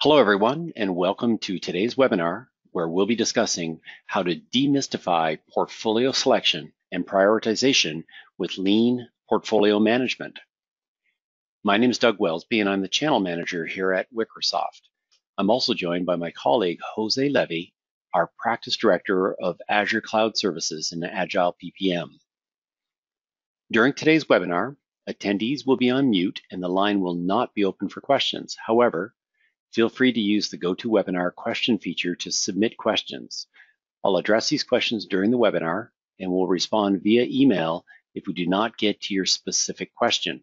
Hello, everyone, and welcome to today's webinar, where we'll be discussing how to demystify portfolio selection and prioritization with lean portfolio management. My name is Doug Welsby, and I'm the channel manager here at Wicresoft. I'm also joined by my colleague, Jose Levy, our practice director of Azure Cloud Services and Agile PPM. During today's webinar, attendees will be on mute and the line will not be open for questions. However, Feel free to use the GoToWebinar question feature to submit questions. I'll address these questions during the webinar and will respond via email if we do not get to your specific question.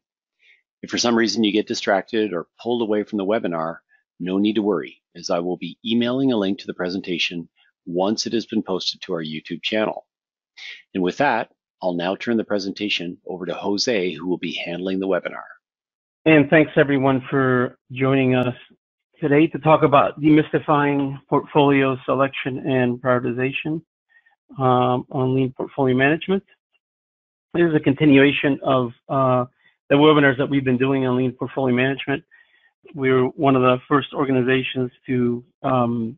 If for some reason you get distracted or pulled away from the webinar, no need to worry, as I will be emailing a link to the presentation once it has been posted to our YouTube channel. And with that, I'll now turn the presentation over to Jose, who will be handling the webinar. And thanks everyone for joining us today to talk about demystifying portfolio selection and prioritization um, on lean portfolio management. This is a continuation of uh, the webinars that we've been doing on lean portfolio management. We're one of the first organizations to um,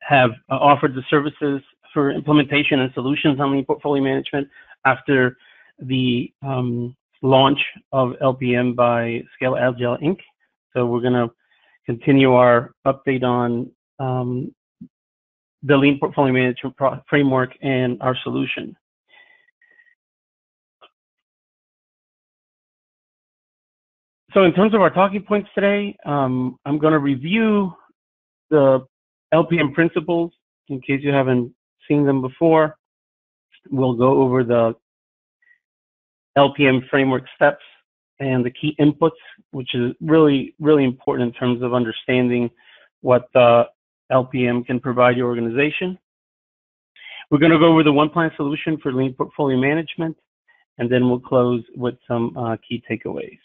have uh, offered the services for implementation and solutions on lean portfolio management after the um, launch of LPM by Scale Agile Inc. So we're going to continue our update on um, the lean portfolio management framework and our solution. So in terms of our talking points today, um, I'm going to review the LPM principles in case you haven't seen them before. We'll go over the LPM framework steps and the key inputs, which is really, really important in terms of understanding what the LPM can provide your organization. We're going to go over the one plan solution for lean portfolio management, and then we'll close with some uh, key takeaways.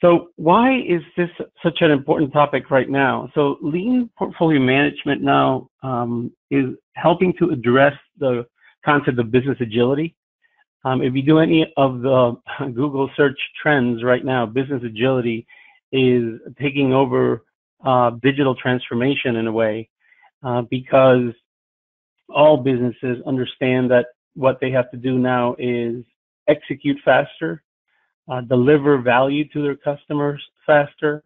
So why is this such an important topic right now? So lean portfolio management now um, is helping to address the concept of business agility um, if you do any of the Google search trends right now, business agility is taking over uh, digital transformation in a way uh, because all businesses understand that what they have to do now is execute faster, uh, deliver value to their customers faster,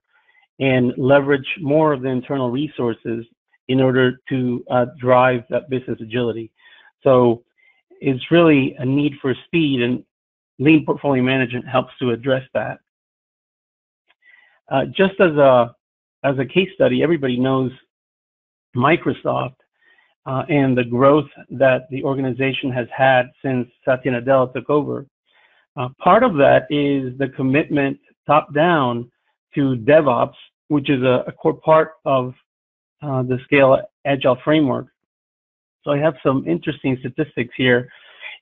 and leverage more of the internal resources in order to uh, drive that business agility. So is really a need for speed, and lean portfolio management helps to address that. Uh, just as a as a case study, everybody knows Microsoft uh, and the growth that the organization has had since Satya Nadella took over. Uh, part of that is the commitment top down to DevOps, which is a, a core part of uh, the Scale Agile framework. So I have some interesting statistics here.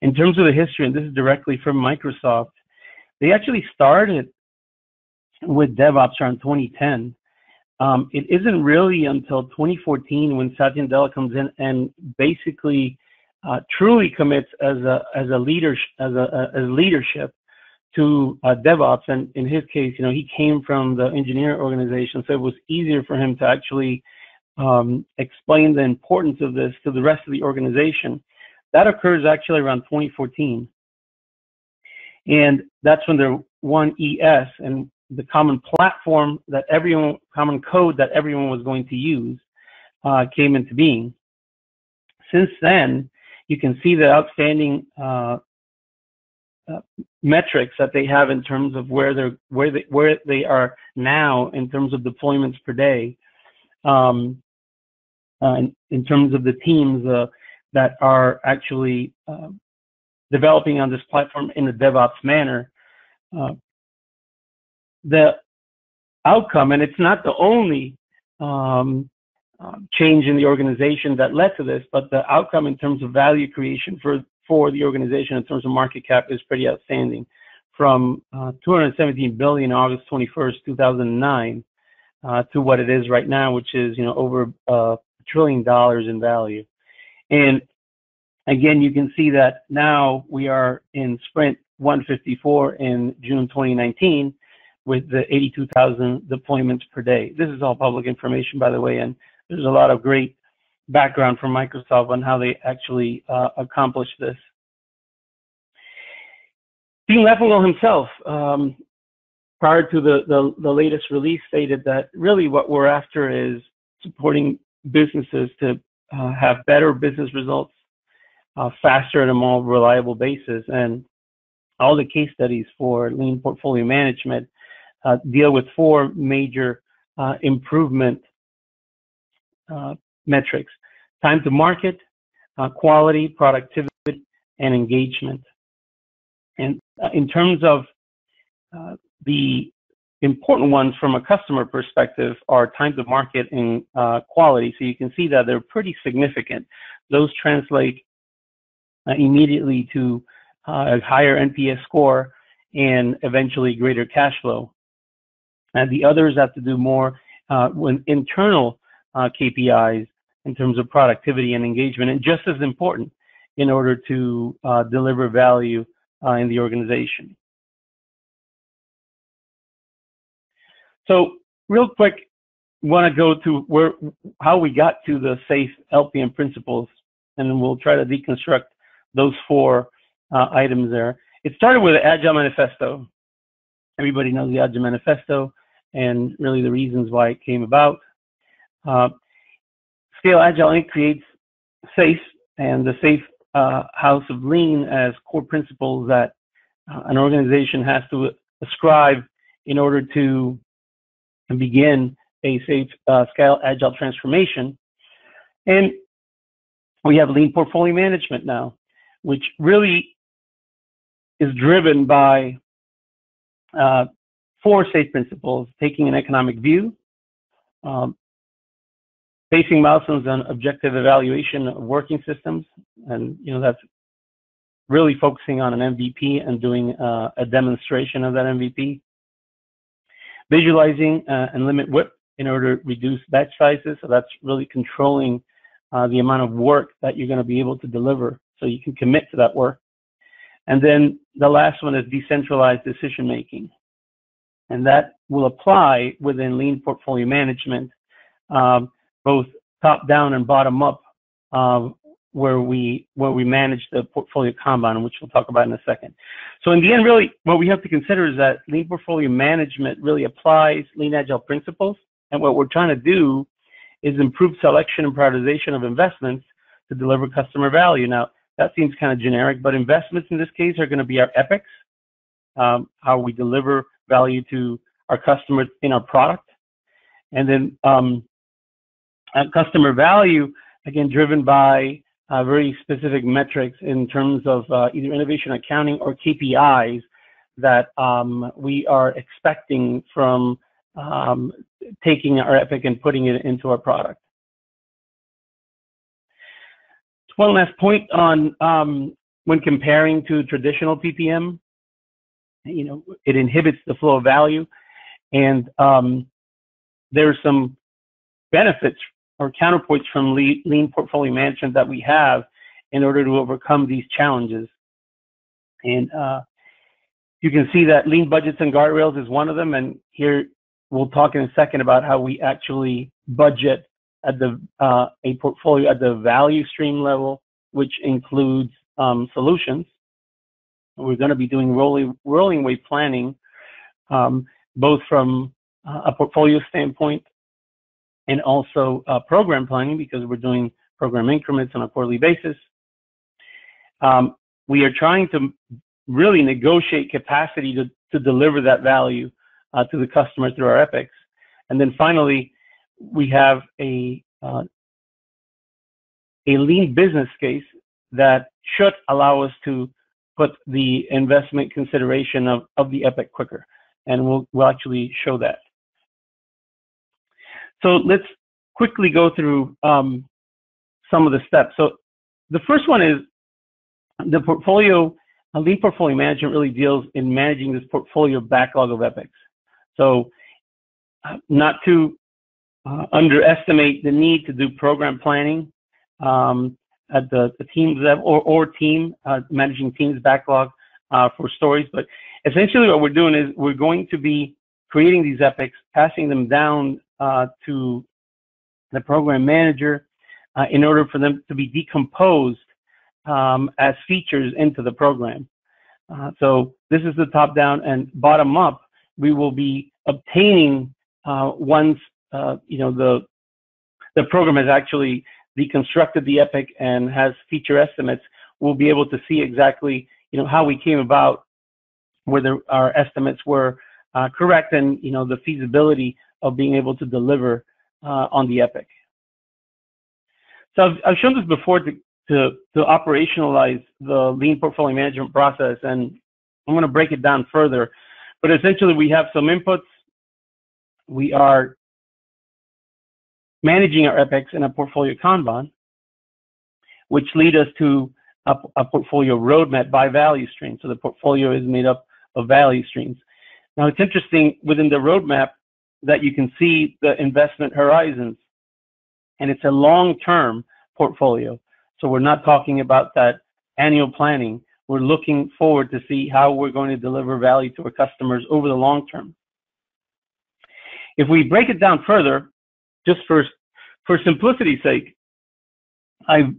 In terms of the history, and this is directly from Microsoft, they actually started with DevOps around 2010. Um, it isn't really until 2014 when Satya Nadella comes in and basically uh, truly commits as a as a leader as a as leadership to uh, DevOps. And in his case, you know, he came from the engineer organization, so it was easier for him to actually um, explain the importance of this to the rest of the organization. That occurs actually around 2014. And that's when the one ES and the common platform that everyone, common code that everyone was going to use uh, came into being. Since then, you can see the outstanding uh, uh, metrics that they have in terms of where they're where they where they are now in terms of deployments per day. Um, in, in, terms of the teams uh, that are actually uh, developing on this platform in a DevOps manner. Uh, the outcome, and it's not the only um, uh, change in the organization that led to this, but the outcome in terms of value creation for for the organization in terms of market cap is pretty outstanding. From uh, 217 billion August 21st, 2009, uh, to what it is right now, which is you know over uh, trillion dollars in value. And again, you can see that now we are in sprint 154 in June 2019, with the 82,000 deployments per day. This is all public information, by the way, and there's a lot of great background from Microsoft on how they actually uh, accomplished this. Dean Leffingwell himself, um, prior to the, the, the latest release, stated that really what we're after is supporting businesses to uh, have better business results uh, faster and a more reliable basis. And all the case studies for lean portfolio management uh, deal with four major uh, improvement uh, metrics time to market, uh, quality, productivity, and engagement. And in terms of the important ones from a customer perspective are time to market and uh, quality. So you can see that they're pretty significant. Those translate uh, immediately to uh, a higher NPS score and eventually greater cash flow. And the others have to do more with internal KPIs in terms of productivity and engagement, and just as important in order to uh, deliver value uh, in the organization. So real quick, want to go to where how we got to the SAFe LPM principles, and then we'll try to deconstruct those four uh, items there. It started with the Agile Manifesto. Everybody knows the Agile Manifesto and really the reasons why it came about. Uh, Scale Agile Inc. creates SAFe and the SAFe uh, House of Lean as core principles that uh, an organization has to ascribe in order to begin a safe uh, scale agile transformation. And we have lean portfolio management now, which really is driven by uh, four SAFe principles, taking an economic view, um, Facing milestones on objective evaluation of working systems, and you know that's really focusing on an MVP and doing uh, a demonstration of that MVP. Visualizing uh, and limit WIP in order to reduce batch sizes. So that's really controlling uh, the amount of work that you're going to be able to deliver so you can commit to that work. And then the last one is decentralized decision making. And that will apply within lean portfolio management. Um, both top down and bottom up, uh, where we where we manage the portfolio Kanban, which we'll talk about in a second. So in the end, really, what we have to consider is that lean portfolio management really applies lean agile principles, and what we're trying to do is improve selection and prioritization of investments to deliver customer value. Now that seems kind of generic, but investments in this case are going to be our epics, um, how we deliver value to our customers in our product, and then um, customer value, again, driven by very specific metrics in terms of uh, either innovation accounting or KPIs that um, we are expecting from um, taking our Epic and putting it into our product. One last point on um, when comparing to traditional PPM, you know, it inhibits the flow of value, and um, there's some benefits or counterpoints from lean portfolio management that we have in order to overcome these challenges. And uh, you can see that lean budgets and guardrails is one of them. And here we'll talk in a second about how we actually budget at the uh, a portfolio at the value stream level, which includes um, solutions. We're going to be doing rolling rolling wave planning, um, both from uh, a portfolio standpoint and also uh, program planning because we're doing program increments on a quarterly basis. Um, we are trying to really negotiate capacity to, to deliver that value uh, to the customer through our epics. And then finally, we have a uh, a lean business case that should allow us to put the investment consideration of, of the epic quicker. And we'll, we'll actually show that. So let's quickly go through um, some of the steps. So the first one is the portfolio, a lean portfolio management really deals in managing this portfolio backlog of epics. So uh, not to uh, underestimate the need to do program planning um, at the, the teams level or, or team, uh, managing teams backlog uh, for stories. But essentially what we're doing is we're going to be creating these epics, passing them down uh, to the program manager uh, in order for them to be decomposed um, as features into the program. Uh, so this is the top down and bottom up. We will be obtaining uh, once uh, you know the the program has actually deconstructed the epic and has feature estimates. We'll be able to see exactly you know how we came about, whether our estimates were uh, correct, and you know the feasibility of being able to deliver uh, on the epic. So I've, I've shown this before to, to, to operationalize the lean portfolio management process, and I'm going to break it down further. But essentially, we have some inputs. We are managing our epics in a portfolio Kanban, which lead us to a, a, portfolio roadmap by value stream. So the portfolio is made up of value streams. Now it's interesting within the roadmap that you can see the investment horizons and it's a long-term portfolio. So we're not talking about that annual planning. We're looking forward to see how we're going to deliver value to our customers over the long term. If we break it down further, just for for simplicity's sake, I've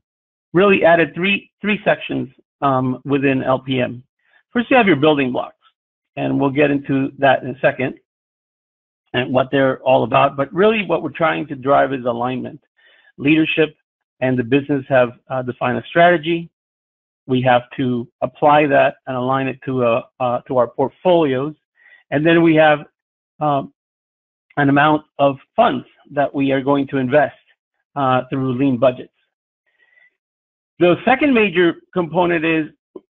really added three three sections um, within LPM. First, you have your building blocks, and we'll get into that in a second and what they're all about. But really, what we're trying to drive is alignment leadership and the business have uh, defined a strategy. We have to apply that and align it to a uh, to our portfolios, and then we have um, an amount of funds that we are going to invest uh, through lean budgets. The second major component is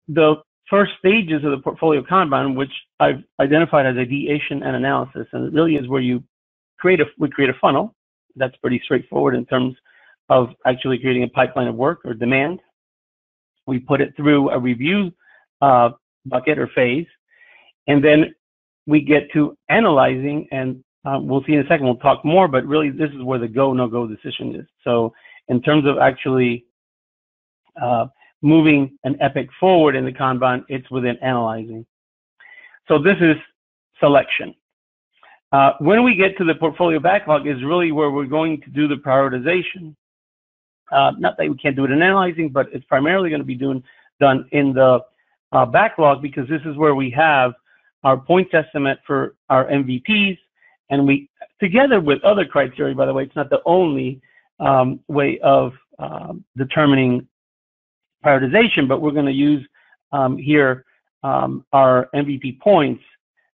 the first stages of the portfolio Kanban, which I've identified as ideation and analysis, and it really is where you create a we create a funnel. That's pretty straightforward in terms of actually creating a pipeline of work or demand. We put it through a review uh, bucket or phase, and then we get to analyzing, and uh, we'll see in a second, we'll talk more, but really this is where the go, no go decision is. So in terms of actually uh, moving an epic forward in the Kanban, it's within analyzing. So this is selection. Uh, when we get to the portfolio backlog is really where we're going to do the prioritization. Uh, not that we can't do it in analyzing, but it's primarily going to be doing, done in the uh, backlog because this is where we have our points estimate for our MVPs, and we, together with other criteria, by the way, it's not the only um, way of um, determining prioritization, but we're going to use um, here um, our MVP points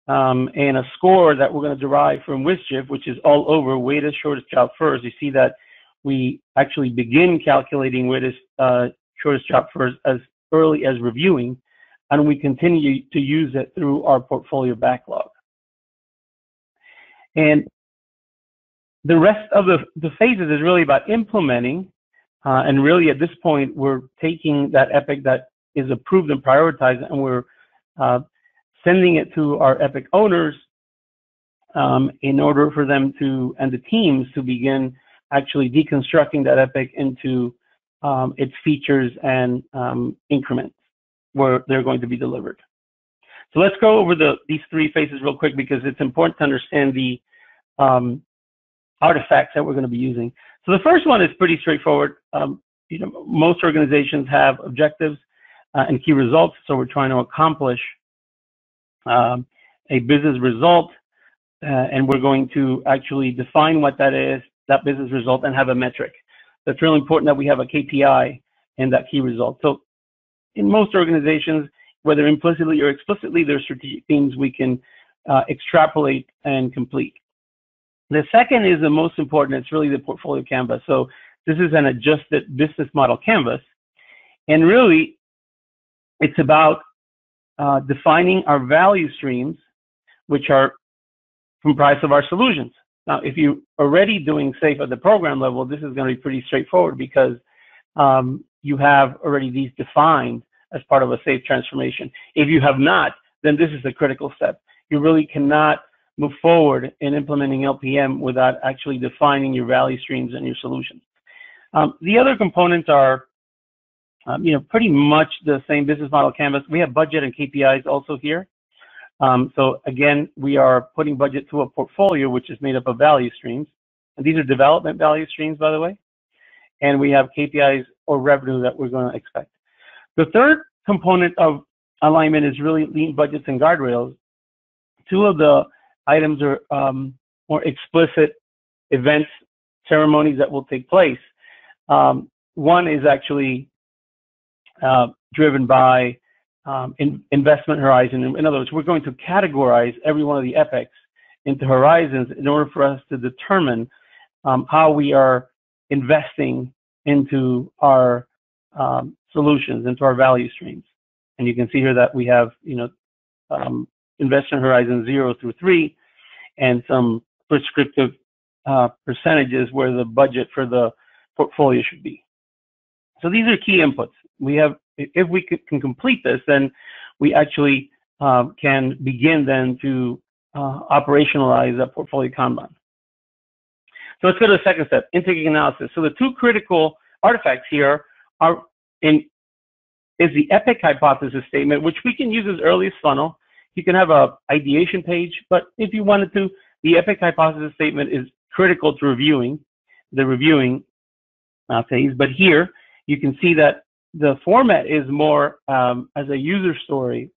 um, and a score that we're going to derive from WSJF, which is all over weighted shortest job first. You see that we actually begin calculating this uh, shortest job first as early as reviewing, and we continue to use it through our portfolio backlog. And the rest of the, the phases is really about implementing, uh, and really at this point, we're taking that EPIC that is approved and prioritized, and we're uh, sending it to our EPIC owners um, in order for them to, and the teams to begin actually deconstructing that epic into um, its features and um, increments where they're going to be delivered. So let's go over the, these three phases real quick because it's important to understand the um, artifacts that we're going to be using. So the first one is pretty straightforward. Um, you know, most organizations have objectives uh, and key results, so we're trying to accomplish um, a business result, uh, and we're going to actually define what that is, that business result and have a metric. That's really important that we have a KPI and that key result. So in most organizations, whether implicitly or explicitly, there are strategic themes we can uh, extrapolate and complete. The second is the most important. It's really the portfolio canvas. So this is an adjusted business model canvas. And really, it's about uh, defining our value streams, which are comprised of our solutions. Now, if you're already doing SAFe at the program level, this is going to be pretty straightforward because um, you have already these defined as part of a SAFe transformation. If you have not, then this is a critical step. You really cannot move forward in implementing LPM without actually defining your value streams and your solutions. Um, the other components are, um, you know, pretty much the same business model canvas. We have budget and KPIs also here. Um, so again, we are putting budget to a portfolio which is made up of value streams. And these are development value streams, by the way. And we have KPIs or revenue that we're going to expect. The third component of alignment is really lean budgets and guardrails. Two of the items are um, more explicit events, ceremonies that will take place. Um, one is actually uh, driven by um, in, investment horizon. In, in, other words, we're going to categorize every one of the epics into horizons in order for us to determine um, how we are investing into our um, solutions, into our value streams. And you can see here that we have, you know, um, investment horizon zero through three, and some prescriptive uh, percentages where the budget for the portfolio should be. So these are key inputs. We have, if we can complete this, then we actually uh, can begin then to uh, operationalize a portfolio Kanban. So let's go to the second step, intake analysis. So the two critical artifacts here are in is the epic hypothesis statement, which we can use as early as funnel. You can have a ideation page, but if you wanted to, the epic hypothesis statement is critical to reviewing the reviewing uh, phase. But here you can see that the format is more um, as a user story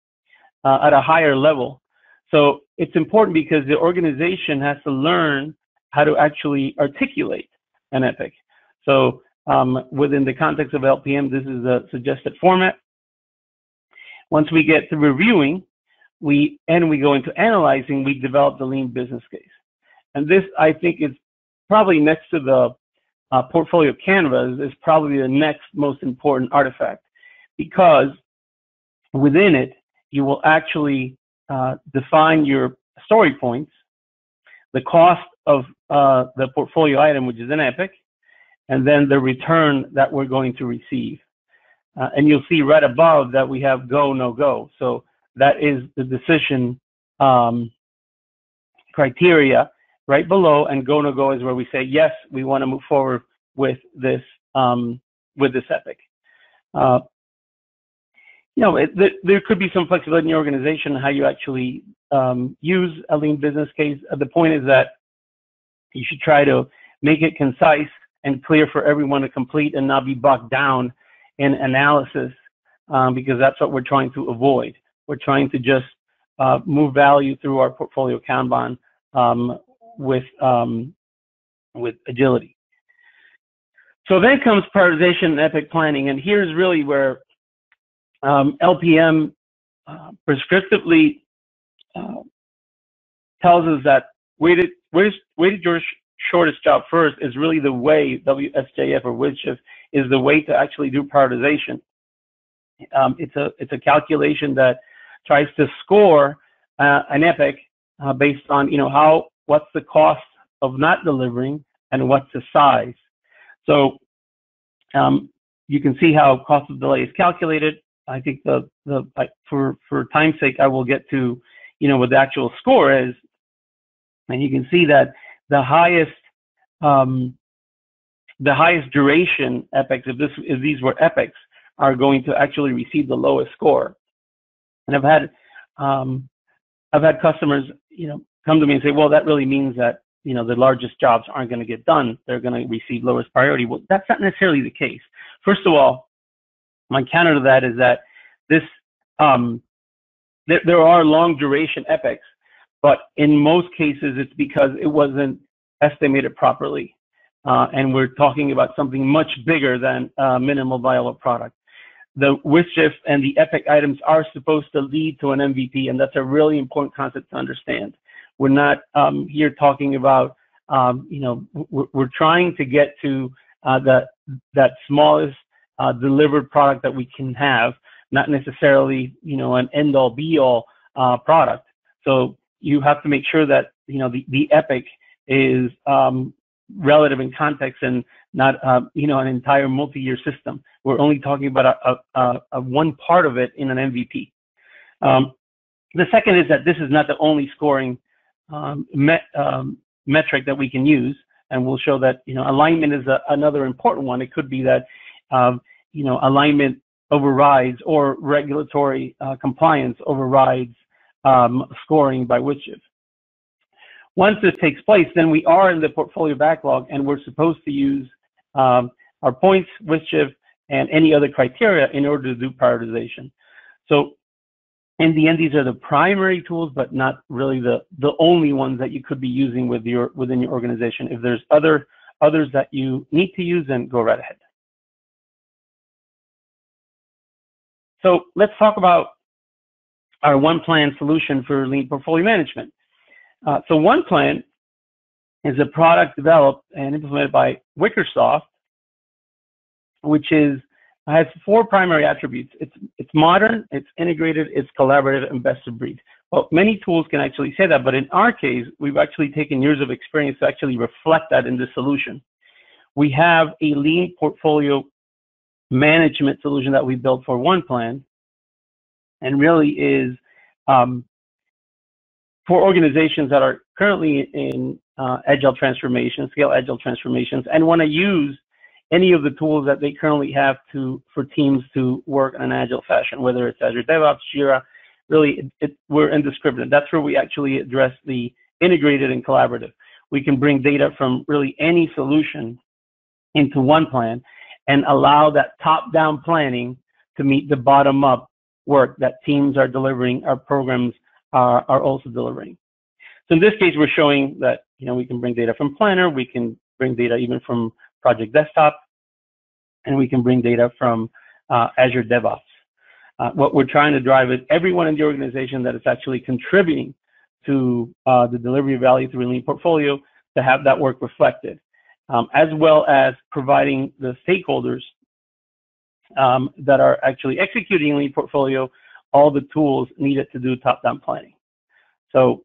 uh, at a higher level. So it's important because the organization has to learn how to actually articulate an epic. So um, within the context of LPM, this is a suggested format. Once we get to reviewing, we and we go into analyzing, we develop the lean business case. And this, I think, is probably next to the uh, portfolio canvas is probably the next most important artifact because within it, you will actually uh, define your story points, the cost of uh, the portfolio item, which is an epic, and then the return that we're going to receive. Uh, and you'll see right above that we have go, no go. So that is the decision um, criteria right below, and go, no go is where we say, yes, we want to move forward with this, um, with this epic. Uh, you know, it, there could be some flexibility in your organization how you actually um, use a lean business case. Uh, the point is that you should try to make it concise and clear for everyone to complete and not be bogged down in analysis um, because that's what we're trying to avoid. We're trying to just uh, move value through our portfolio Kanban um, with um, with agility. So then comes prioritization and epic planning, and here's really where um, LPM uh, prescriptively uh, tells us that weighted weighted, weighted your shortest job first is really the way WSJF or WSJF is the way to actually do prioritization. Um, it's a it's a calculation that tries to score uh, an epic uh, based on you know how what's the cost of not delivering and what's the size. So um, you can see how cost of delay is calculated. I think the the for for time's sake I will get to you know what the actual score is, and you can see that the highest um, the highest duration epics, if this if these were epics, are going to actually receive the lowest score. And I've had um, I've had customers, you know, come to me and say, well, that really means that you know the largest jobs aren't going to get done. They're going to receive lowest priority. Well, that's not necessarily the case. First of all, my counter to that is that this um, there, there are long duration epics, but in most cases it's because it wasn't estimated properly. Uh, and we're talking about something much bigger than uh, minimal viable product. The WSJF and the EPIC items are supposed to lead to an MVP, and that's a really important concept to understand. We're not um, here talking about, um, you know, we're, we're, trying to get to uh, that that smallest uh, delivered product that we can have, not necessarily, you know, an end-all, be-all uh, product. So you have to make sure that you know the, the EPIC is um, relative in context and not uh, you know an entire multi-year system. We're only talking about a, a, a one part of it in an MVP. Um, the second is that this is not the only scoring um, met, um, metric that we can use, and we'll show that you know alignment is a, another important one. It could be that um, you know alignment overrides or regulatory uh, compliance overrides um, scoring by WSJF. Once this takes place, then we are in the portfolio backlog and we're supposed to use um, our points, WSJF, and any other criteria in order to do prioritization. So in the end, these are the primary tools, but not really the, the only ones that you could be using with your, within your organization. If there's other others that you need to use, then go right ahead. So let's talk about our one plan solution for lean portfolio management. Uh, so one plan is a product developed and implemented by Wicresoft, which is has four primary attributes. It's it's modern, it's integrated, it's collaborative, and best of breed. Well, many tools can actually say that, but in our case, we've actually taken years of experience to actually reflect that in the solution. We have a lean portfolio management solution that we built for one plan, and really is um, for organizations that are currently in uh, agile transformation, scale agile transformations, and want to use any of the tools that they currently have to for teams to work in an agile fashion, whether it's Azure DevOps, Jira, really it, it, we're indiscriminate. That's where we actually address the integrated and collaborative. We can bring data from really any solution into one plan and allow that top-down planning to meet the bottom-up work that teams are delivering, our programs are, are also delivering. So in this case, we're showing that you know we can bring data from Planner, we can bring data even from Project Desktop, and we can bring data from uh, Azure DevOps. Uh, what we're trying to drive is everyone in the organization that is actually contributing to uh, the delivery of value through lean portfolio to have that work reflected, um, as well as providing the stakeholders um, that are actually executing lean portfolio all the tools needed to do top-down planning. So,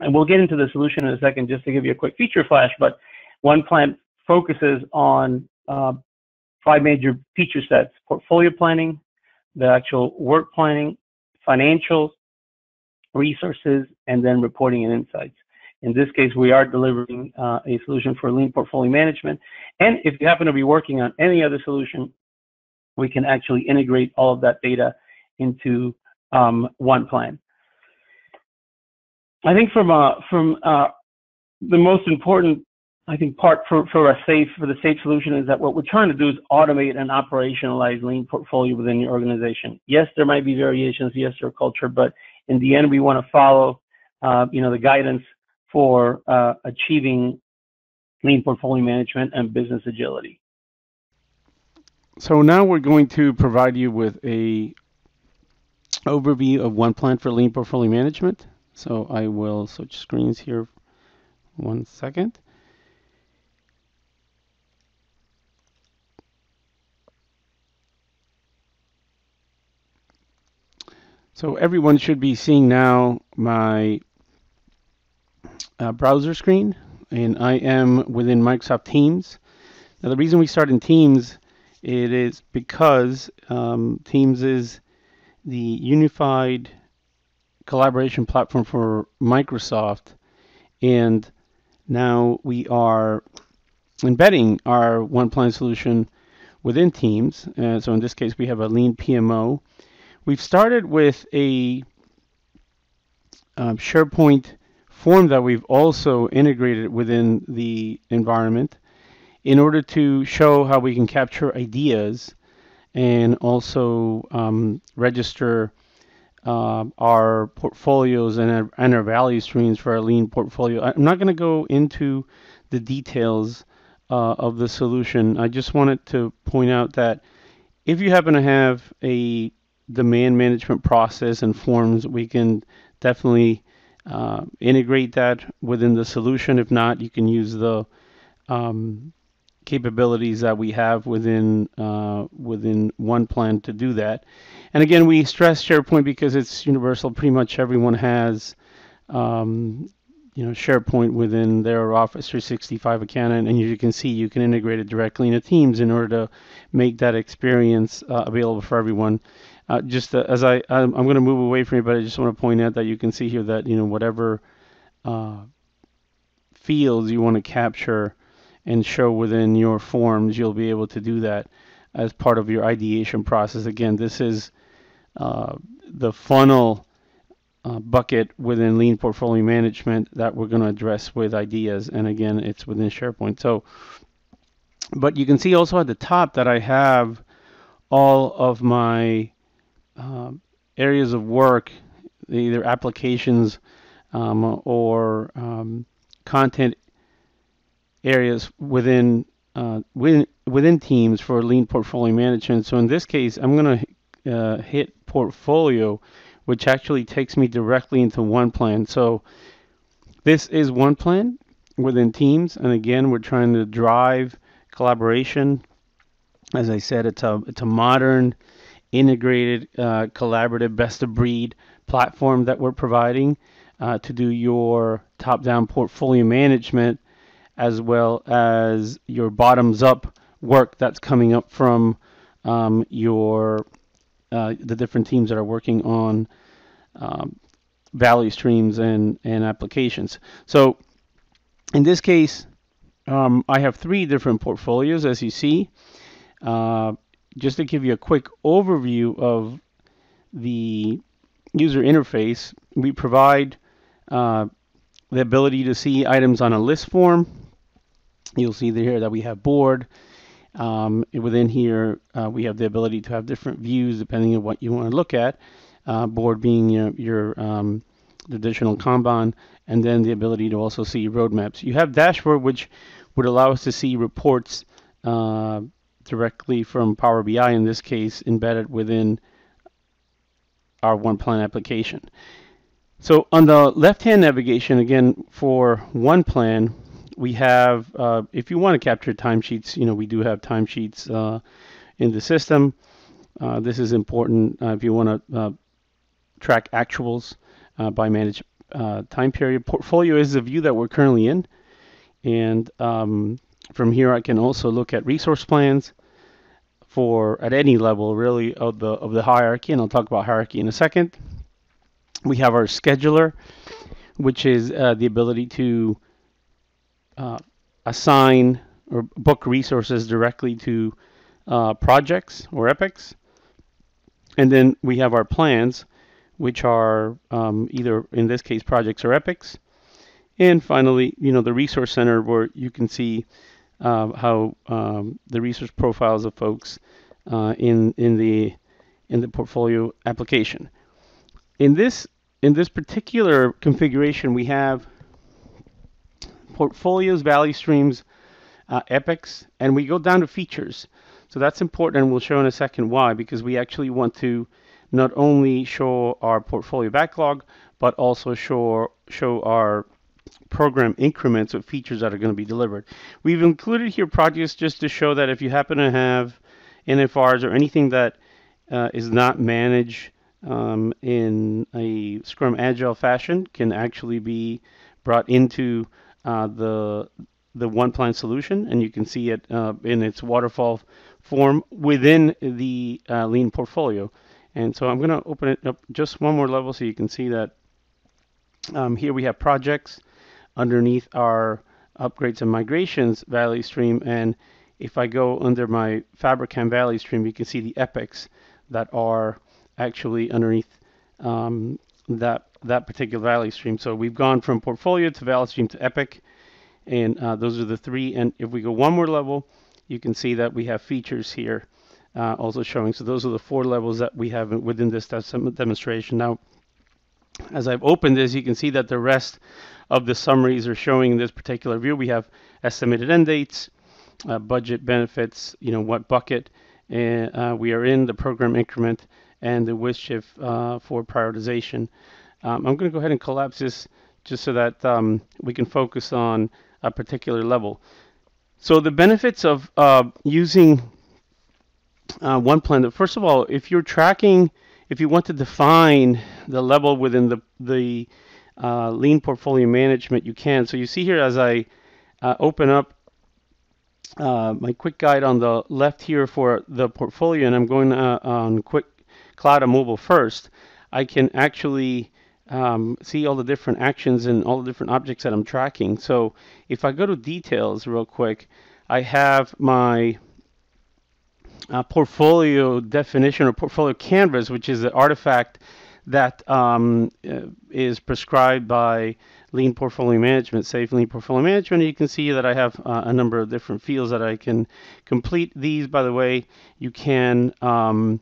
and we'll get into the solution in a second just to give you a quick feature flash, but one plan focuses on uh, five major feature sets, portfolio planning, the actual work planning, financials, resources, and then reporting and insights. In this case, we are delivering uh, a solution for lean portfolio management. And if you happen to be working on any other solution, we can actually integrate all of that data into um, one plan. I think from uh, from uh, the most important I think part for, for a safe for the safe solution is that what we're trying to do is automate and operationalize lean portfolio within your organization. Yes, there might be variations. Yes, are culture, but in the end, we want to follow, uh, you know, the guidance for uh, achieving lean portfolio management and business agility. So now we're going to provide you with a overview of one plan for lean portfolio management. So I will switch screens here one second. So everyone should be seeing now my uh, browser screen, and I am within Microsoft Teams. Now the reason we start in Teams, it is because um, Teams is the unified collaboration platform for Microsoft, and now we are embedding our one plan solution within Teams. Uh, so in this case, we have a lean PMO We've started with a um, SharePoint form that we've also integrated within the environment in order to show how we can capture ideas and also um, register uh, our portfolios and our, and our value streams for our lean portfolio. I'm not going to go into the details uh, of the solution. I just wanted to point out that if you happen to have a demand management process and forms, we can definitely uh, integrate that within the solution. If not, you can use the um, capabilities that we have within uh, within one plan to do that. And again, we stress SharePoint because it's universal. Pretty much everyone has um, you know SharePoint within their Office 365 account, and, and you can see you can integrate it directly into Teams in order to make that experience uh, available for everyone. Uh, just uh, as I, I'm, I'm going to move away from it, but I just want to point out that you can see here that, you know, whatever uh, fields you want to capture and show within your forms, you'll be able to do that as part of your ideation process. Again, this is uh, the funnel uh, bucket within lean portfolio management that we're going to address with ideas. And again, it's within SharePoint. So, but you can see also at the top that I have all of my uh, areas of work, either applications um, or um, content areas within uh, within within teams for lean portfolio management. So in this case, I'm going to uh, hit portfolio which actually takes me directly into one plan. So this is one plan within Teams, and again, we're trying to drive collaboration. As I said, it's a it's a modern, integrated, uh, collaborative, best of breed platform that we're providing uh, to do your top-down portfolio management, as well as your bottoms-up work that's coming up from um, your uh, the different teams that are working on um, value streams and, and applications. So in this case, um, I have three different portfolios, as you see. Uh, just to give you a quick overview of the user interface, we provide uh, the ability to see items on a list form. You'll see here that we have board, um, within here, uh, we have the ability to have different views depending on what you want to look at. Uh, board being your, your um, traditional Kanban, and then the ability to also see roadmaps. You have dashboard, which would allow us to see reports uh, directly from Power BI, in this case, embedded within our one plan application. So on the left-hand navigation, again, for one plan, we have, uh, if you want to capture timesheets, you know, we do have timesheets uh, in the system. Uh, this is important uh, if you want to uh, track actuals uh, by managed time period. Portfolio is the view that we're currently in. And um, from here, I can also look at resource plans for at any level really of the of the hierarchy, and I'll talk about hierarchy in a second. We have our scheduler, which is the ability to uh, assign or book resources directly to uh, projects or epics. And then we have our plans, which are um, either, in this case, projects or epics. And finally, you know, the resource center where you can see uh, how um, the resource profiles of folks uh, in in the in the portfolio application. In this in this particular configuration, we have portfolios, value streams, uh, epics, and we go down to features. So that's important, and we'll show in a second why, because we actually want to not only show our portfolio backlog, but also show, show our program increments of features that are going to be delivered. We've included here projects just to show that if you happen to have NFRs or anything that uh, is not managed um, in a Scrum Agile fashion can actually be brought into the the one plan solution, and you can see it uh, in its waterfall form within the uh, lean portfolio. And so I'm going to open it up just one more level so you can see that um, here we have projects underneath our upgrades and migrations value stream. And if I go under my Fabrikam value stream, you can see the epics that are actually underneath um, that that particular value stream. So we've gone from portfolio to value stream to Epic, and uh, those are the three. And if we go one more level, you can see that we have features here uh, also showing. So those are the four levels that we have within this demonstration. Now, as I've opened this, you can see that the rest of the summaries are showing in this particular view. We have estimated end dates, uh, budget benefits, you know, what bucket uh, we are in, the program increment, and the WSJF uh, for prioritization. Um, I'm going to go ahead and collapse this just so that um, we can focus on a particular level. So the benefits of uh, using uh, one plan, first of all, if you're tracking, if you want to define the level within the, the uh, lean portfolio management, you can. So you see here as I uh, open up uh, my quick guide on the left here for the portfolio, and I'm going uh, on quick cloud and mobile first, I can actually um, see all the different actions and all the different objects that I'm tracking. So if I go to details real quick, I have my uh, portfolio definition or portfolio canvas, which is the artifact that um, uh, is prescribed by lean portfolio management, safe lean portfolio management. You can see that I have uh, a number of different fields that I can complete. These, by the way, you can, um,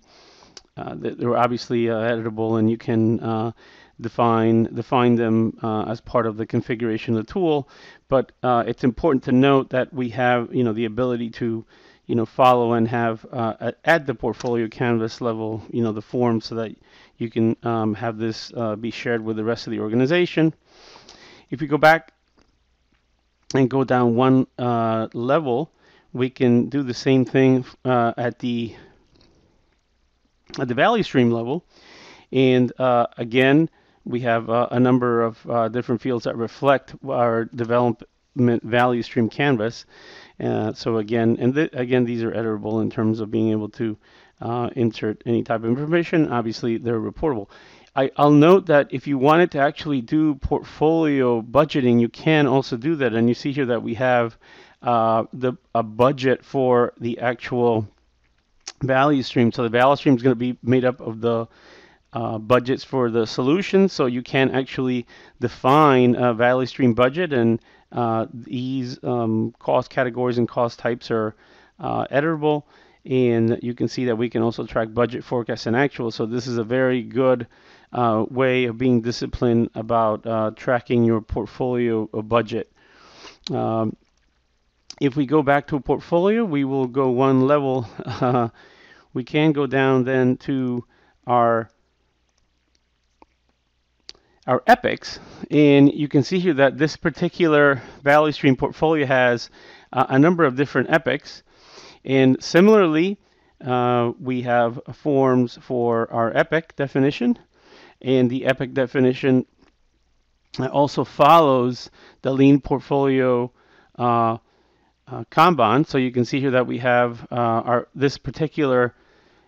uh, they're obviously uh, editable and you can uh, define define them uh, as part of the configuration of the tool. But uh, it's important to note that we have, you know, the ability to you know, follow and have uh, at the portfolio canvas level, you know, the form so that you can um, have this uh, be shared with the rest of the organization. If you go back and go down one uh, level, we can do the same thing uh, at the at the value stream level. And again, we have uh, a number of different fields that reflect our development value stream canvas. Uh, so again, and th again, these are editable in terms of being able to uh, insert any type of information. Obviously, they're reportable. I, will note that if you wanted to actually do portfolio budgeting, you can also do that. And you see here that we have uh, the a budget for the actual value stream. So the value stream is going to be made up of the uh, budgets for the solutions. So you can actually define a value stream budget and uh, these um, cost categories and cost types are uh, editable. And you can see that we can also track budget forecast and actual so this is a very good uh, way of being disciplined about uh, tracking your portfolio budget. Um, if we go back to a portfolio we will go one level. We can go down then to our our epics and you can see here that this particular value stream portfolio has uh, a number of different epics and similarly uh, we have forms for our epic definition and the epic definition also follows the lean portfolio uh, uh, Kanban. So you can see here that we have uh, our this particular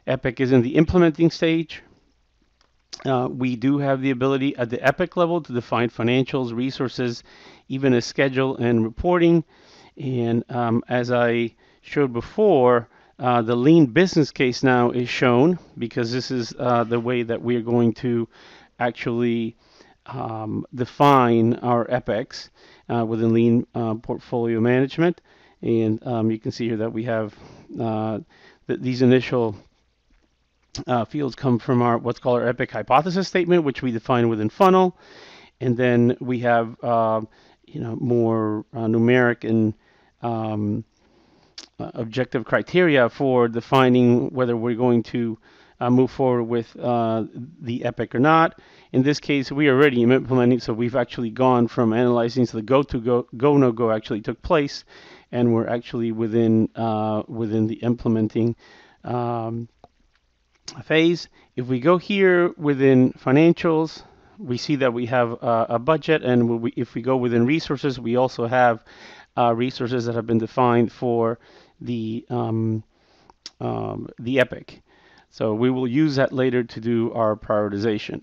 epic is in the implementing stage uh, we do have the ability at the EPIC level to define financials, resources, even a schedule and reporting. And um, as I showed before, uh, the lean business case now is shown because this is uh, the way that we are going to actually um, define our EPICs uh, within lean uh, portfolio management. And um, you can see here that we have th these initial uh, fields come from our what's called our epic hypothesis statement, which we define within funnel, and then we have uh, you know more uh, numeric and um, uh, objective criteria for defining whether we're going to uh, move forward with uh, the epic or not. In this case, we are already implementing, so we've actually gone from analyzing so the go to go go no go actually took place, and we're actually within within the implementing. Um, phase. If we go here within financials, we see that we have uh, a budget, and we, if we go within resources, we also have uh, resources that have been defined for the um, um, the epic. So we will use that later to do our prioritization.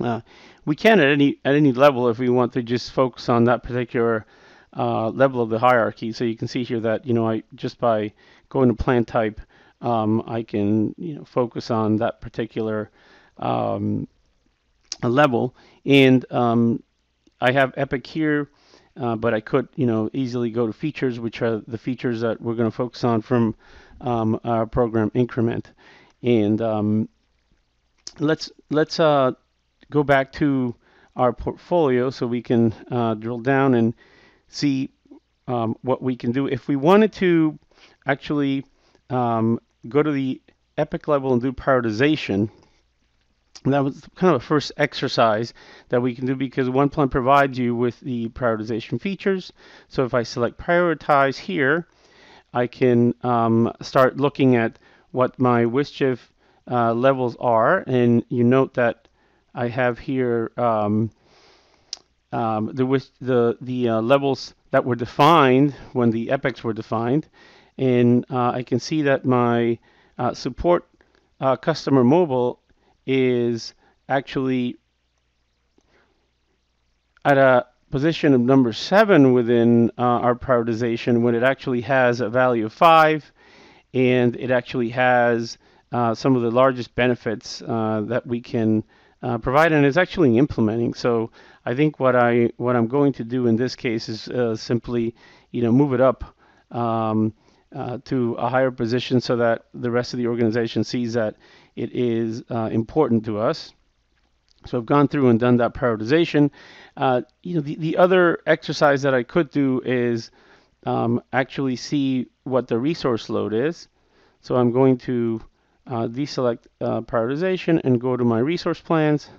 Uh, we can at any at any level if we want to just focus on that particular uh, level of the hierarchy. So you can see here that you know I just by going to plan type um, I can you know focus on that particular um, level. And um, I have Epic here, uh, but I could you know easily go to features, which are the features that we're going to focus on from um, our program increment. And um, let's let's uh, go back to our portfolio so we can uh, drill down and see um, what we can do. If we wanted to actually um, go to the epic level and do prioritization. And that was kind of a first exercise that we can do because OnePlan provides you with the prioritization features. So if I select prioritize here, I can um, start looking at what my WSJF uh, levels are. And you note that I have here um, um, the, the, the uh, levels that were defined when the epics were defined and uh, I can see that my uh, support uh, customer mobile is actually at a position of number seven within uh, our prioritization when it actually has a value of five and it actually has uh, some of the largest benefits uh, that we can provide, and is actually implementing. So I think what I what I'm going to do in this case is simply, you know, move it up um, uh, to a higher position so that the rest of the organization sees that it is uh, important to us. So I've gone through and done that prioritization. Uh, you know, the, the other exercise that I could do is um, actually see what the resource load is. So I'm going to uh, deselect uh, prioritization and go to my resource plans.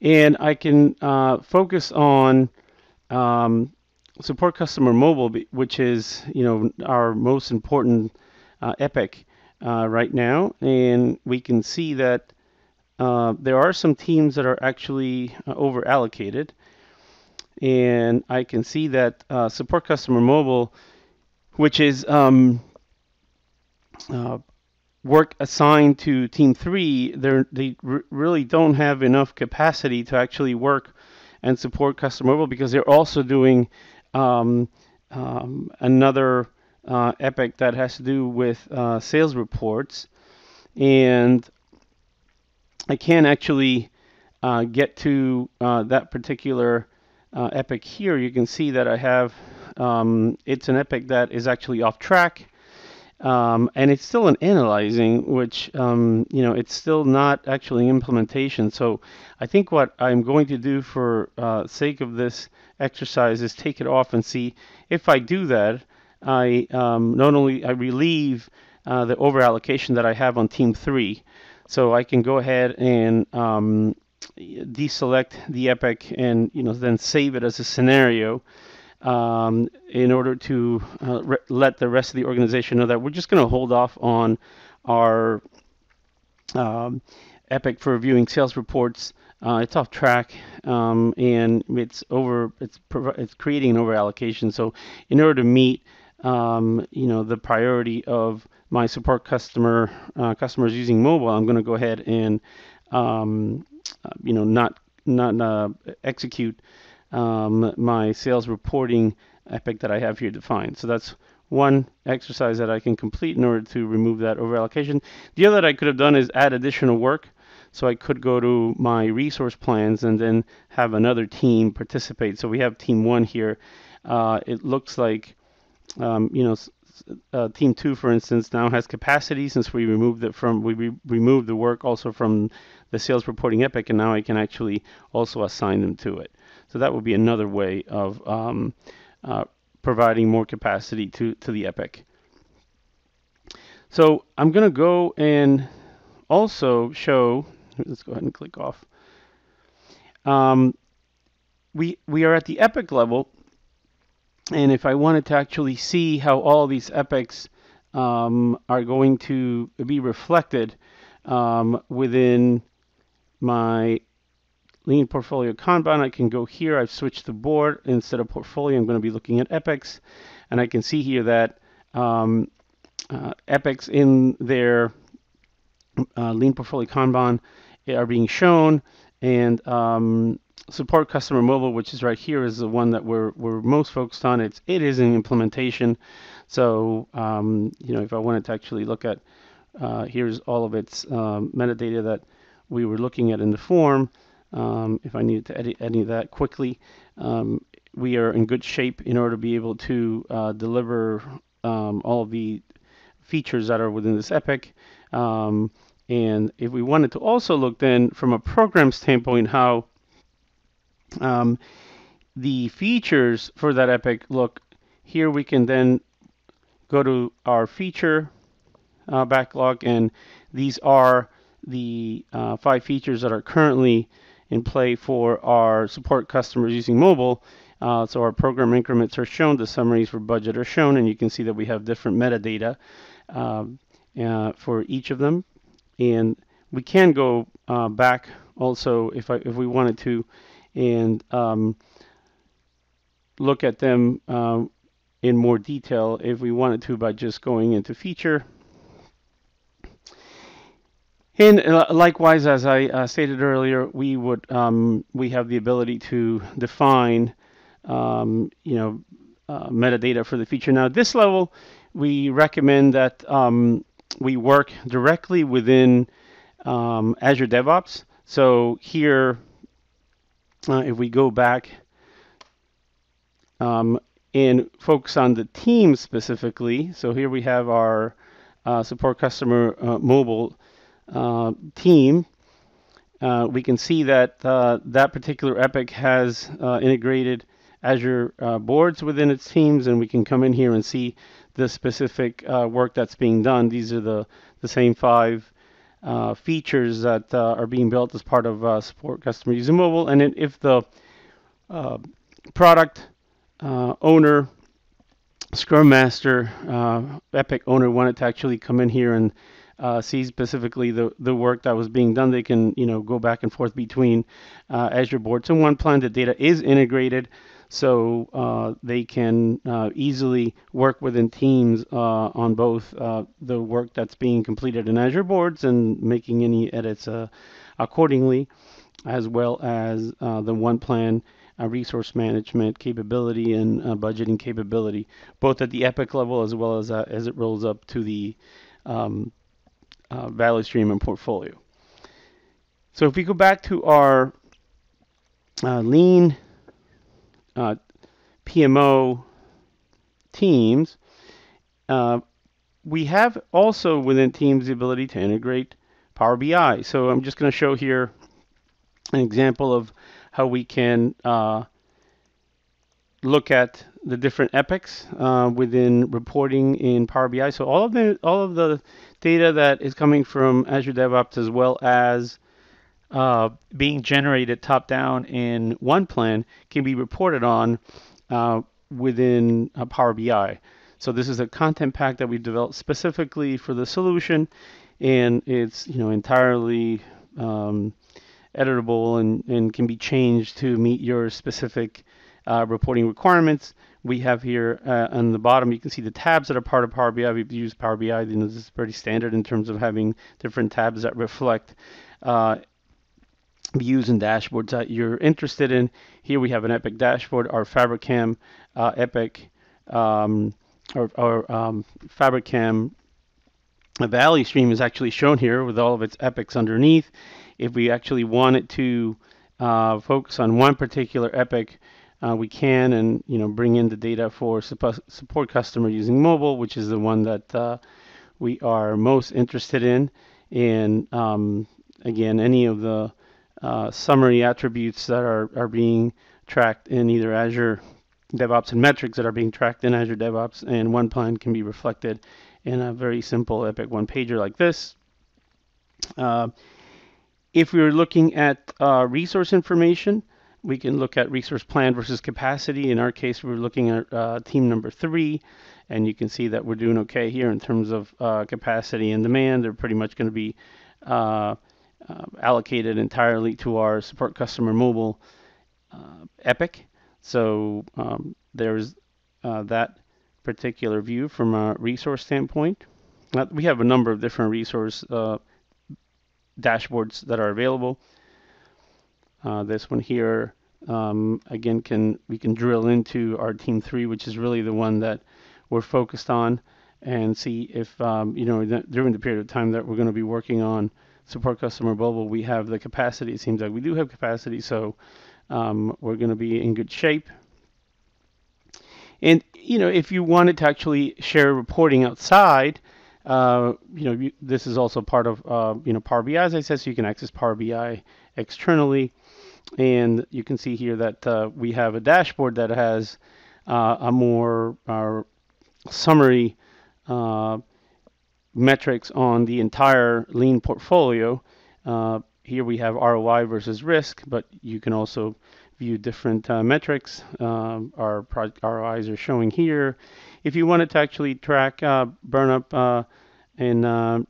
And I can uh, focus on um, support customer mobile, which is you know our most important uh, epic uh, right now, and we can see that uh, there are some teams that are actually uh, over allocated, and I can see that uh, support customer mobile, which is um, uh, work assigned to team three, they really don't have enough capacity to actually work and support customer mobile because they're also doing um, um, another uh, epic that has to do with uh, sales reports. And I can't actually uh, get to uh, that particular uh, epic here. You can see that I have, um, it's an epic that is actually off track. Um, and it's still an analyzing, which um, you know it's still not actually implementation. So I think what I'm going to do for uh, sake of this exercise is take it off and see if I do that. I um, not only I relieve uh, the over allocation that I have on team three, so I can go ahead and um, deselect the epic and you know then save it as a scenario um, in order to uh, re- let the rest of the organization know that we're just going to hold off on our um, Epic for reviewing sales reports. Uh, it's off track um, and it's over. It's prov- it's creating an over allocation. So in order to meet, um, you know, the priority of my support customer uh, customers using mobile, I'm going to go ahead and, um, uh, you know, not not uh, execute um, my sales reporting epic that I have here defined. So that's one exercise that I can complete in order to remove that over allocation. The other that I could have done is add additional work. So I could go to my resource plans and then have another team participate. So we have team one here. Uh, it looks like, um, you know, uh, team two, for instance, now has capacity since we removed it from we re- removed the work also from the sales reporting epic, and now I can actually also assign them to it. So that would be another way of um, uh, providing more capacity to, to the Epic. So I'm going to go and also show, let's go ahead and click off. Um, we, we are at the Epic level, and if I wanted to actually see how all these epics um, are going to be reflected um, within my lean portfolio Kanban, I can go here. I've switched the board. Instead of portfolio, I'm going to be looking at epics. And I can see here that um, uh, epics in their uh, lean portfolio Kanban are being shown. And um, support customer mobile, which is right here, is the one that we're, we're most focused on. It's, it is an implementation. So, um, you know, if I wanted to actually look at, uh, here's all of its um, metadata that we were looking at in the form um, if I needed to edit any of that quickly. Um, we are in good shape in order to be able to uh, deliver um, all of the features that are within this epic. Um, and if we wanted to also look then from a program standpoint how um, the features for that epic look, here we can then go to our feature uh, backlog and these are the uh, five features that are currently in play for our support customers using mobile. Uh, so our program increments are shown, the summaries for budget are shown, and you can see that we have different metadata um, uh, for each of them. And we can go uh, back also if, I, if we wanted to and um, look at them um, in more detail if we wanted to by just going into feature and uh, likewise, as I uh, stated earlier, we would um, we have the ability to define, um, you know, uh, metadata for the feature. Now, at this level, we recommend that um, we work directly within um, Azure DevOps. So here, uh, if we go back um, and focus on the team specifically, so here we have our uh, support customer mobile team. Uh, we can see that uh, that particular Epic has integrated Azure boards within its teams, and we can come in here and see the specific work that's being done. These are the, the same five uh, features that uh, are being built as part of uh, support customer using mobile. And if the product owner, Scrum Master, Epic owner wanted to actually come in here and uh, see specifically the, the work that was being done. They can you know go back and forth between uh, Azure boards. And OnePlan, the data is integrated, so uh, they can uh, easily work within teams uh, on both uh, the work that's being completed in Azure boards and making any edits accordingly, as well as the OnePlan. resource management capability and budgeting capability, both at the Epic level as well as as it rolls up to the um, uh, value stream and portfolio. So if we go back to our uh, lean uh, PMO teams, uh, we have also within Teams the ability to integrate Power BI. So I'm just going to show here an example of how we can uh, look at the different epics uh, within reporting in Power BI. So all of the all of the data that is coming from Azure DevOps as well as uh, being generated top down in OnePlan can be reported on uh, within uh, Power BI. So this is a content pack that we've developed specifically for the solution, and it's you know entirely um, editable and, and can be changed to meet your specific uh, reporting requirements we have here uh, on the bottom, you can see the tabs that are part of Power BI. We've used Power BI. You know, this is pretty standard in terms of having different tabs that reflect uh, views and dashboards that you're interested in. Here we have an Epic dashboard, our Fabrikam uh, Epic um, or, um, Fabrikam Value Stream is actually shown here with all of its epics underneath. If we actually wanted to uh, focus on one particular epic, uh, we can and you know bring in the data for support customer using mobile, which is the one that uh, we are most interested in. And um, again, any of the uh, summary attributes that are, are being tracked in either Azure DevOps and metrics that are being tracked in Azure DevOps and OnePlan can be reflected in a very simple Epic one pager like this. Uh, if we are looking at uh, resource information, we can look at resource plan versus capacity. In our case, we're looking at uh, team number three, and you can see that we're doing okay here in terms of uh, capacity and demand. They're pretty much going to be uh, uh, allocated entirely to our support customer mobile uh, Epic. So um, there's uh, that particular view from a resource standpoint. we have a number of different resource dashboards that are available. Uh, this one here, um, again, can we can drill into our team three, which is really the one that we're focused on, and see if um, you know during the period of time that we're going to be working on support customer mobile, we have the capacity. It seems like we do have capacity, so um, we're going to be in good shape. And you know, if you wanted to actually share reporting outside, uh, you know, you, this is also part of uh, you know Power BI, as I said, so you can access Power BI externally. And you can see here that uh, we have a dashboard that has uh, a more uh, summary uh, metrics on the entire lean portfolio. Uh, here we have ROI versus risk, but you can also view different uh, metrics. Our ROIs are showing here. If you wanted to actually track burn up and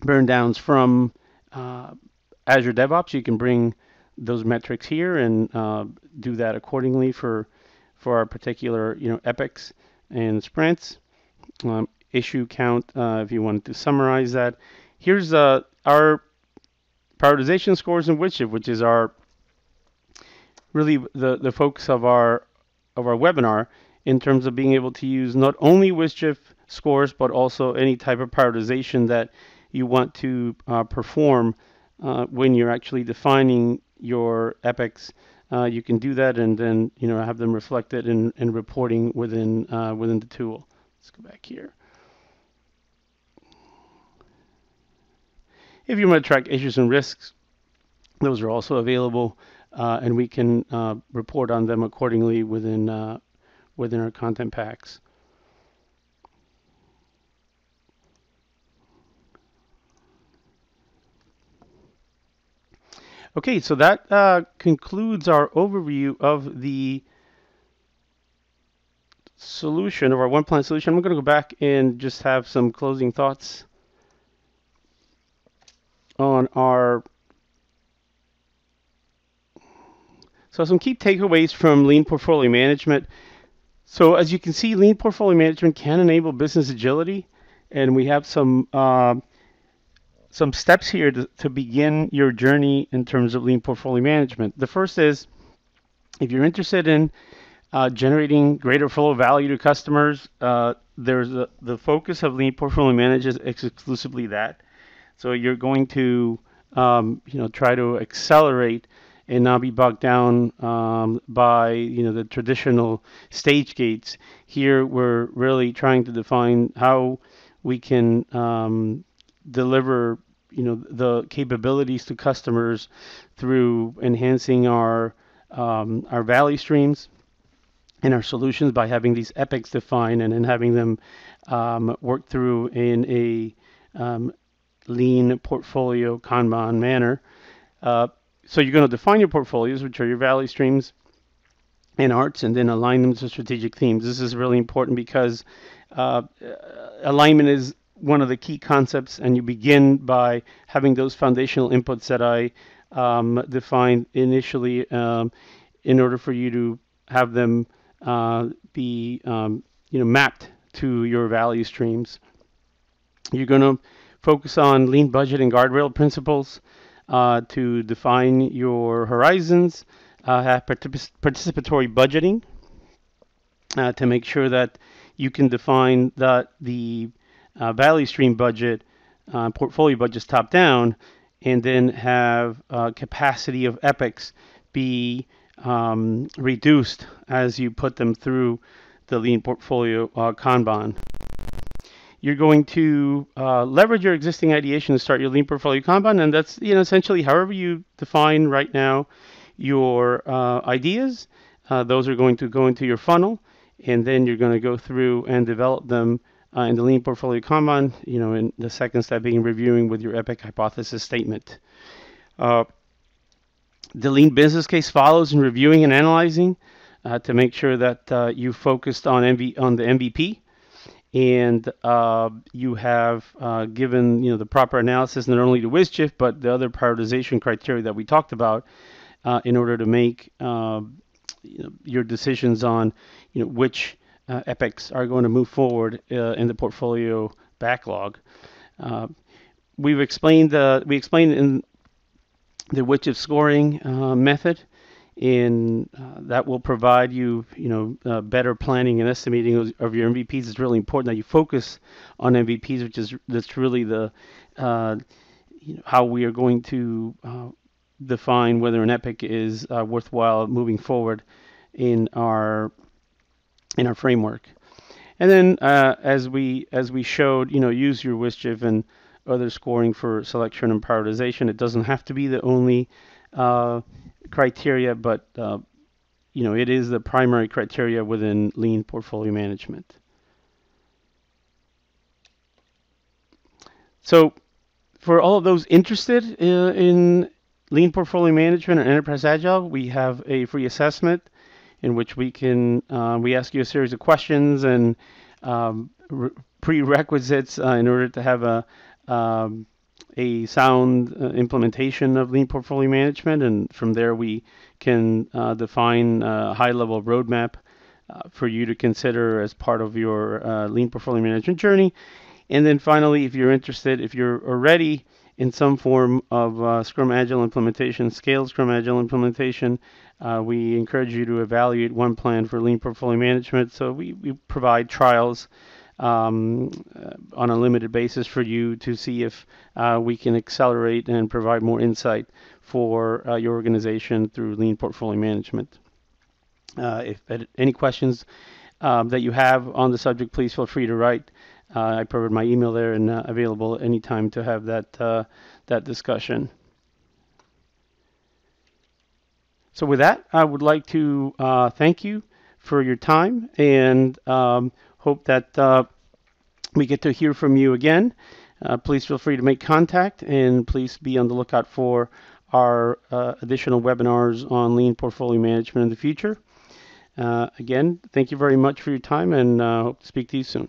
burn downs from Azure DevOps, you can bring those metrics here and uh, do that accordingly for for our particular you know epics and sprints. Um, issue count, uh, if you wanted to summarize that. Here's uh, our prioritization scores in Widget, which is our really the, the focus of our of our webinar. in terms of being able to use not only WSJF scores, but also any type of prioritization that you want to uh, perform uh, when you're actually defining your epics. Uh, you can do that and then you know have them reflected in, in reporting within uh, within the tool. Let's go back here. If you want to track issues and risks, those are also available, uh, and we can uh, report on them accordingly within uh, within our content packs. Okay, so that uh, concludes our overview of the solution of our OnePlan solution. I'm going to go back and just have some closing thoughts on our so some key takeaways from lean portfolio management. So as you can see, lean portfolio management can enable business agility, and we have some uh, some steps here to, to begin your journey in terms of lean portfolio management. The first is if you're interested in uh, generating greater flow of value to customers, uh, there's a, the focus of lean portfolio management is exclusively that. So you're going to um, you know try to accelerate and not be bogged down um, by you know the traditional stage gates. Here we're really trying to define how we can um, deliver you know the capabilities to customers through enhancing our um, our value streams and our solutions by having these epics defined and then having them um, work through in a um, lean portfolio Kanban manner. Uh, so you're going to define your portfolios, which are your value streams and ARTs, and then align them to strategic themes. This is really important because uh, alignment is one of the key concepts, and you begin by having those foundational inputs that I um, defined initially um, in order for you to have them uh, be um, you know mapped to your value streams. You're going to focus on lean budget and guardrail principles uh, to define your horizons, uh, have particip participatory budgeting uh, to make sure that you can define that the uh, value stream budget, uh, portfolio budgets top down, and then have uh, capacity of epics be um, reduced as you put them through the lean portfolio uh, Kanban. You're going to uh, leverage your existing ideation to start your lean portfolio Kanban, and that's you know essentially however you define right now your uh, ideas. those are going to go into your funnel, and then you're going to go through and develop them uh, in the lean portfolio Kanban, you know, in the second step being reviewing with your epic hypothesis statement. Uh, the lean business case follows in reviewing and analyzing uh, to make sure that uh, you focused on MV on the MVP and uh, you have uh, given you know the proper analysis not only to WSJF but the other prioritization criteria that we talked about in order to make you know, your decisions on you know which uh, epics are going to move forward uh, in the portfolio backlog. Uh, we've explained the we explained in the WSJF scoring uh, method, and uh, that will provide you you know uh, better planning and estimating of, your MVPs. It's really important that you focus on MVPs, which is that's really the you know, how we are going to define whether an epic is worthwhile moving forward in our in our framework. And then uh, as we as we showed, you know, use your WSJF and other scoring for selection and prioritization. It doesn't have to be the only uh, criteria, but uh, you know, it is the primary criteria within lean portfolio management. So for all of those interested uh, in lean portfolio management and enterprise agile, we have a free assessment in which we can uh, we ask you a series of questions and um, prerequisites uh, in order to have a um, a sound uh, implementation of lean portfolio management, and from there we can uh, define a high-level roadmap uh, for you to consider as part of your uh, lean portfolio management journey. And then finally, if you're interested, if you're already in some form of uh, Scrum Agile implementation, scaled Scrum Agile implementation. Uh, we encourage you to evaluate OnePlan for lean portfolio management. So we, we provide trials um, uh, on a limited basis for you to see if uh, we can accelerate and provide more insight for uh, your organization through lean portfolio management. Uh, if any questions um, that you have on the subject, please feel free to write. Uh, I provided my email there and uh, available anytime to have that that discussion. So with that, I would like to thank you for your time and um, hope that uh, we get to hear from you again. Uh, please feel free to make contact and please be on the lookout for our uh, additional webinars on lean portfolio management in the future. Uh, again, thank you very much for your time and uh, hope to speak to you soon.